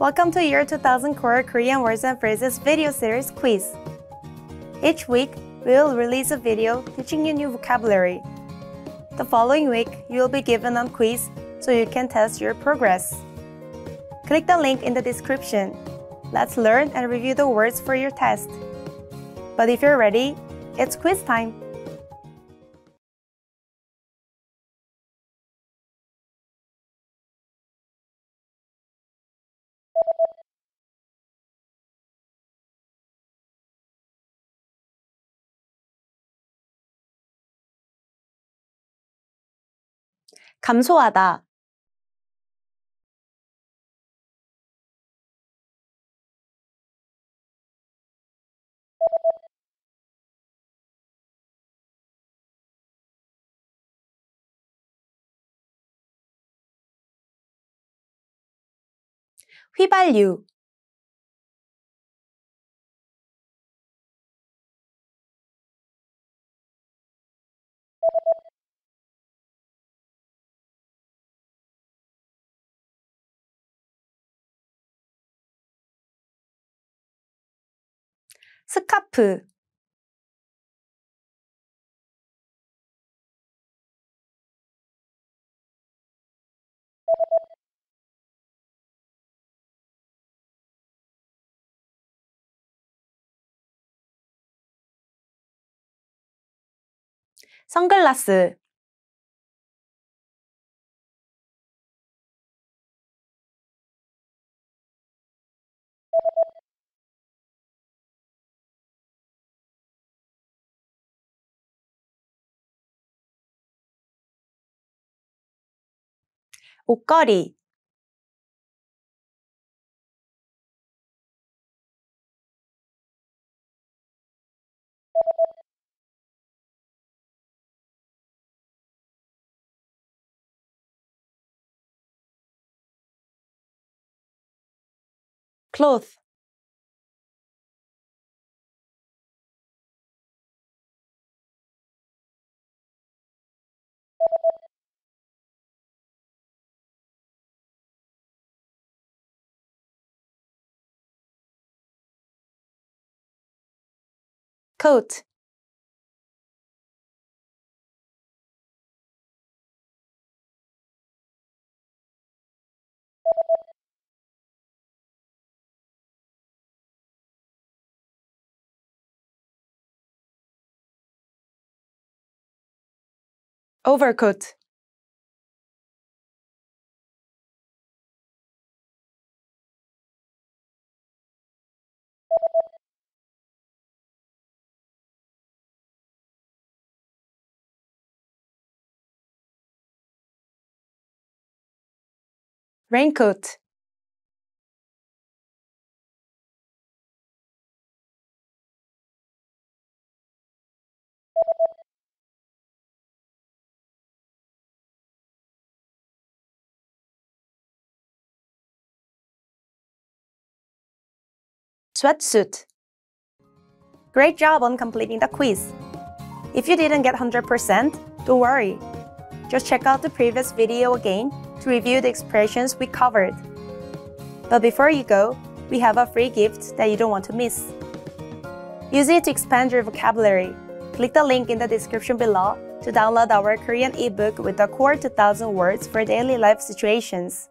Welcome to Year 2000 Core Korean Words and Phrases video series quiz. Each week, we will release a video teaching you new vocabulary. The following week, you will be given a quiz so you can test your progress. Click the link in the description. Let's learn and review the words for your test. But if you're ready, it's quiz time! 감소하다. 휘발유 스카프. 선글라스 옷걸이 cloth coat. Overcoat raincoat sweatsuit Great job on completing the quiz! If you didn't get 100%, don't worry. Just check out the previous video again to review the expressions we covered. But before you go, we have a free gift that you don't want to miss. Use it to expand your vocabulary. Click the link in the description below to download our Korean ebook with the core 2000 words for daily life situations.